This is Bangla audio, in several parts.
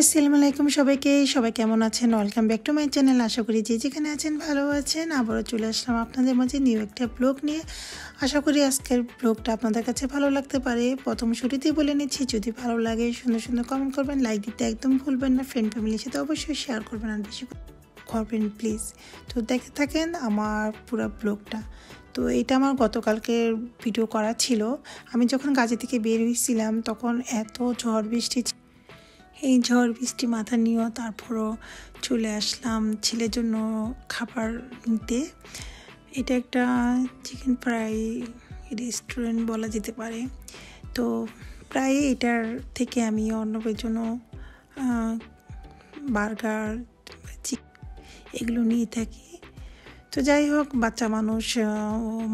আসসালামু আলাইকুম সবাইকে। সবাই কেমন আছেন? Welcome back to my channel আশা করি যে যেখানে আছেন ভালো আছেন। আবারও চলে আসলাম আপনাদের মাঝে নিউ একটা ব্লগ নিয়ে। আশা করি আজকের ব্লগটা আপনাদের কাছে ভালো লাগতে পারে। প্রথম শুরুতেই বলে নিচ্ছি, যদি ভালো লাগে সুন্দর সুন্দর কমেন্ট করবেন লাইক দিতে একদম ভুলবেন না। ফ্রেন্ড ফ্যামিলির সাথে অবশ্যই শেয়ার করবেন আর বেশি করবেন প্লিজ তো দেখে থাকেন আমার পুরো ব্লগটা তো এটা আমার গতকালকের ভিডিও করা ছিল। আমি যখন গাজী থেকে বের হয়েছিলাম, তখন এত ঝড় বৃষ্টি এই ঝড়, বৃষ্টি মাথা নিয়েও তারপরও চলে আসলাম ছেলের জন্য খাবার নিতে। এটা একটা চিকেন ফ্রাই রেস্টুরেন্ট বলা যেতে পারে। তো প্রায় এটার থেকে আমি অন্যবের জন্য বার্গার এগুলো নিয়ে থাকি। তো যাই হোক, বাচ্চা মানুষ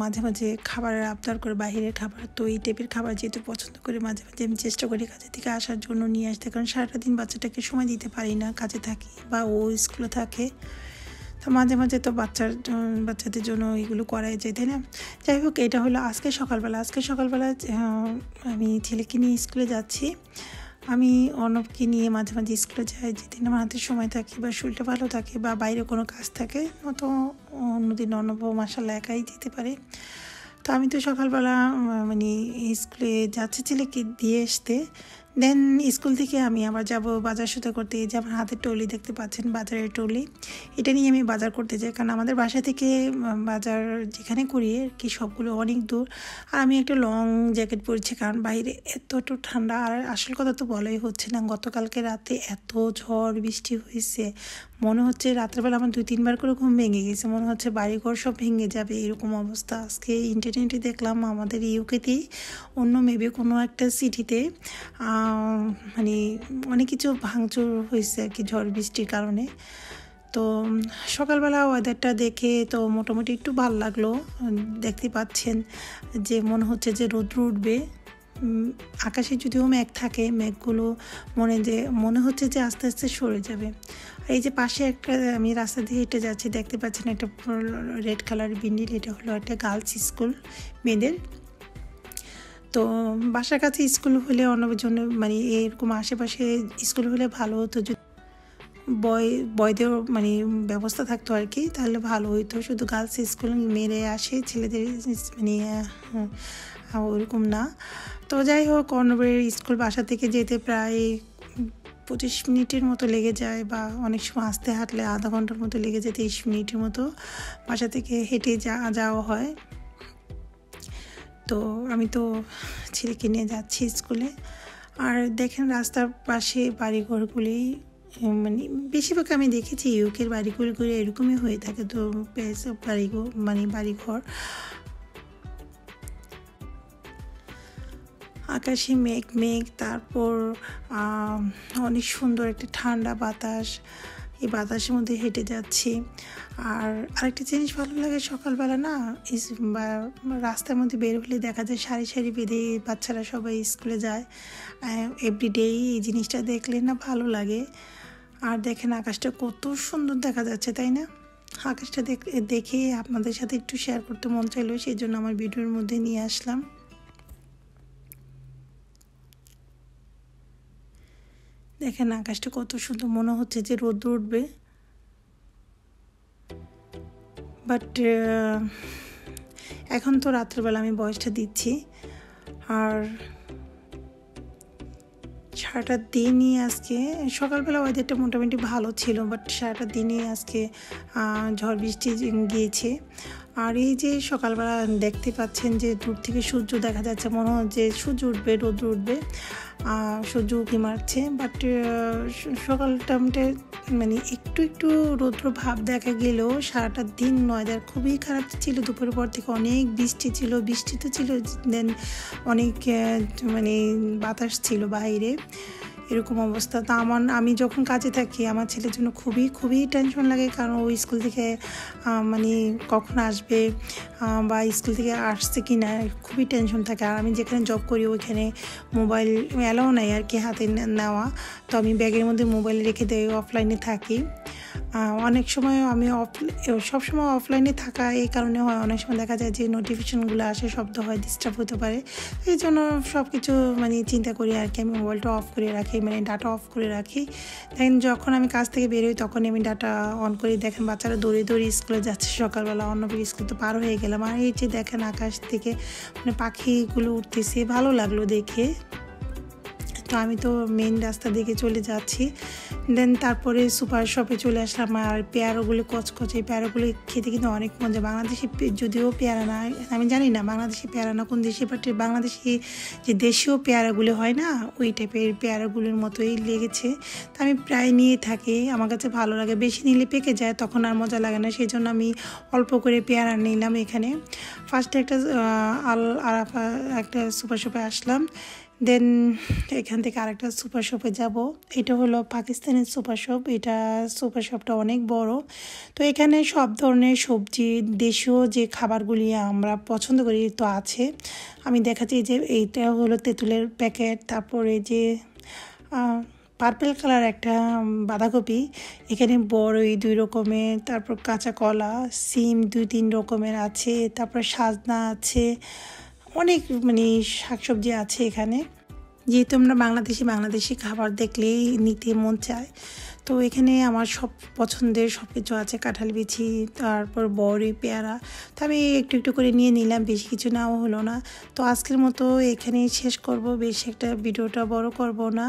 মাঝে মাঝে খাবারের আবদার করে বাহিরের খাবার, তো এই টাইপের খাবার যেহেতু পছন্দ করে, মাঝে মাঝে আমি চেষ্টা করি কাজে থেকে আসার জন্য নিয়ে আসতে, কারণ সারাটা দিন বাচ্চাটাকে সময় দিতে পারি না, কাজে থাকি বা ও স্কুলে থাকে। তো মাঝে মাঝে তো বাচ্চার বাচ্চাদের জন্য এগুলো করাই যায়, তাই না? যাই হোক, এটা হলো আজকে সকালবেলা। আজকে সকালবেলা আমি ছেলেকে নিয়ে স্কুলে যাচ্ছি। আমি অর্ণবকে নিয়ে মাঝে মাঝে স্কুলে যাই, যেদিন আমার হাতে সময় থাকে বা শরীরটা ভালো থাকে বা বাইরে কোনো কাজ থাকে তো অন্যদিন অর্ণব মাসাল্লাহ একাই যেতে পারে। তো আমি তো সকালবেলা মানে স্কুলে যাচ্ছি ছেলেকে দিয়ে আসতে। দেন স্কুল থেকে আমি আবার যাব বাজার সুতো করতে। যে আমার হাতের টলি দেখতে পাচ্ছেন, বাজারের টলি এটা নিয়ে আমি বাজার করতে যাই, কারণ আমাদের বাসা থেকে বাজার যেখানে করি আর কি, সবগুলো অনেক দূর। আর আমি একটা লং জ্যাকেট পরেছি, কারণ বাইরে এতটা ঠান্ডা। আর আসল কথা তো বলাই হচ্ছে না, গতকালকে রাতে এত ঝড়, বৃষ্টি হয়েছে। মনে হচ্ছে রাত্রেবেলা আমার দুই, তিনবার করে ঘুম ভেঙে গেছে। মনে হচ্ছে বাড়িঘর সব ভেঙে যাবে, এরকম অবস্থা। আজকে ইন্টারনেটে দেখলাম আমাদের ইউকেতেই অন্য মেবি কোনো একটা সিটিতে মানে অনেক কিছু ভাঙচুর হয়েছে আর কি, ঝড় বৃষ্টির কারণে। তো সকালবেলা ওয়েদারটা দেখে তো মোটামুটি একটু ভালো লাগল, দেখতে পাচ্ছেন যে মনে হচ্ছে যে রোদ্র উঠবে। আকাশে যদিও মেঘ থাকে, মেঘগুলো মনে যে, মনে হচ্ছে যে আস্তে আস্তে সরে যাবে। এই যে পাশে একটা, আমি রাস্তা দিয়ে হেঁটে যাচ্ছি, দেখতে পাচ্ছেন একটা রেড কালার বিন্ডিল, এটা হলো একটা গার্লস স্কুল মেয়েদের। তো বাসার কাছে স্কুল হলে অন্য জন্য মানে এরকম আশেপাশে স্কুল হলে ভালো হতো যদি বয়, বয়দের মানে ব্যবস্থা থাকতো আর কি, তাহলে ভালো হইতো। শুধু গার্লস স্কুল মেরে আসে, ছেলেদের মানে ওরকম না। তো যাই হোক অর্ণবের স্কুল বাসা থেকে যেতে প্রায় পঁচিশ মিনিটের মতো লেগে যায় বা অনেক সময় আসতে হাঁটলে আধা ঘণ্টার মতো লেগে যায় তেইশ মিনিটের মতো বাসা থেকে হেঁটে যা, যাওয়া হয়। তো আমি তো ছেলেকে নিয়ে যাচ্ছি স্কুলে। আর দেখেন রাস্তার পাশে বাড়িঘরগুলি মানে বেশিরভাগ আমি দেখেছি ইউকের বাড়িঘরগুলি এরকমই হয়ে থাকে তো বাড়িঘর মানে বাড়িঘর। আকাশে মেঘ মেঘ, তারপর অনেক সুন্দর একটা ঠান্ডা বাতাস। এই বাতাসের মধ্যে হেঁটে যাচ্ছি। আর আরেকটা জিনিস ভালো লাগে সকালবেলা না রাস্তার মধ্যে বের হলে দেখা যায় সারি সারি বেঁধে বাচ্চারা সবাই স্কুলে যায়। এভরিডে এই জিনিসটা দেখলে না ভালো লাগে। আর দেখেন আকাশটা কত সুন্দর দেখা যাচ্ছে, তাই না? আকাশটা দেখে আপনাদের সাথে একটু শেয়ার করতে মন চাইলো, সেই জন্য আমার ভিডিওর মধ্যে নিয়ে আসলাম। দেখেন আকাশটা কত সুন্দর, মনে হচ্ছে যে রোদ উঠবে। বাট এখন তো রাত্রেবেলা আমি বয়সটা দিচ্ছি। আর সারাটা দিনই আজকে, সকালবেলা ওয়েদারটা মোটামুটি ভালো ছিল বাট সারাটা দিনই আজকে ঝড় বৃষ্টি গিয়েছে। আর এই যে সকালবেলা দেখতে পাচ্ছেন যে দূর থেকে সূর্য দেখা যাচ্ছে, মনে হচ্ছে সূর্য উঠবে রোদ্র উঠবে সূর্য উঁকি মারছে। বাট সকালটা মানে একটু একটু রৌদ্র ভাব দেখা গেলেও সারাটা দিন ওয়েদার খুবই খারাপ ছিল। দুপুরের পর থেকে অনেক বৃষ্টি ছিল। বৃষ্টি তো ছিল দেন অনেক মানে বাতাস ছিল বাইরে। এরকম অবস্থা। তা আমার, আমি যখন কাজে থাকি, আমার ছেলের জন্য খুবই খুবই টেনশন লাগে, কারণ ও স্কুল থেকে মানে কখন আসবে বা স্কুল থেকে আসছে কি না খুবই টেনশন থাকে। আর আমি যেখানে জব করি, ওইখানে মোবাইল অ্যালাও নাই আর কি হাতে নেওয়া। তো আমি ব্যাগের মধ্যে মোবাইল রেখে দেয় অফলাইনে থাকি। অনেক সময় আমি অফ সবসময় অফলাইনে থাকা, এই কারণে হয়, অনেক সময় দেখা যায় যে নোটিফিকেশনগুলো আসে, শব্দ হয় ডিস্টার্ব হতে পারে। এই জন্য সব কিছু মানে চিন্তা করি আর কি, আমি মোবাইলটা অফ করে রাখি মানে ডাটা অফ করে রাখি। দেন যখন আমি কাজ থেকে বেরোই তখন আমি ডাটা অন করি। দেখেন বাচ্চারা দৌড়ে দৌড়ে স্কুলে যাচ্ছে সকালবেলা অন্য স্কুল তো পার হয়ে গেলাম। আর এই যে দেখেন আকাশ থেকে মানে পাখিগুলো উঠতেছে, ভালো লাগল দেখে। তো আমি তো মেন রাস্তা দিকে চলে যাচ্ছি। দেন তারপরে সুপার শপে চলে আসলাম আর পেয়ারাগুলো কচকচে পেয়ারাগুলো খেতে কিন্তু অনেক মজা। বাংলাদেশি যদিও পেয়ারা না, আমি জানি না বাংলাদেশি পেয়ারা না কোন দেশে বাট বাংলাদেশি যে দেশীয় পেয়ারাগুলো হয় না, ওই টাইপের পেয়ারাগুলোর মতোই লেগেছে। তো আমি প্রায় নিয়ে থাকি, আমার কাছে ভালো লাগে। বেশি নিলে পেকে যায়, তখন আর মজা লাগে না। সেই জন্য আমি অল্প করে পেয়ারা নিলাম এখানে। ফার্স্টে একটা আল আরাফা একটা সুপার শপে আসলাম। দেন এখান থেকে আরেকটা সুপার শপে যাব। এটা হলো পাকিস্তানের সুপার শপ এটা সুপার শপটা অনেক বড়। তো এখানে সব ধরনের সবজি, দেশীয় যে খাবারগুলি আমরা পছন্দ করি তো আছে। আমি দেখাচ্ছি যে এইটা হলো তেঁতুলের প্যাকেট, তারপরে যে পার্পেল কালার একটা বাঁধাকপি। এখানে বড়ই দুই রকমের, তারপর কাঁচা কলা, সিম দুই তিন রকমের আছে, তারপর সাজনা আছে। অনেক মানে শাকসবজি আছে এখানে। যেহেতু আমরা বাংলাদেশি বাংলাদেশি খাবার দেখলেই নিতে মন চায়। তো এখানে আমার সব পছন্দের সব কিছু আছে, কাঁঠাল বিছি তারপর বড়ি, পেয়ারা। তো আমি একটু একটু করে নিয়ে নিলাম, বেশি কিছু নাও হলো না। তো আজকের মতো এখানেই শেষ করব, বেশি একটা ভিডিওটা বড় করব না।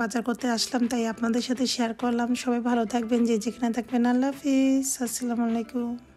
বাজার করতে আসলাম, তাই আপনাদের সাথে শেয়ার করলাম। সবাই ভালো থাকবেন, যে যেখানে থাকবেন, আল্লাহ হাফিজ। আসসালামু আলাইকুম।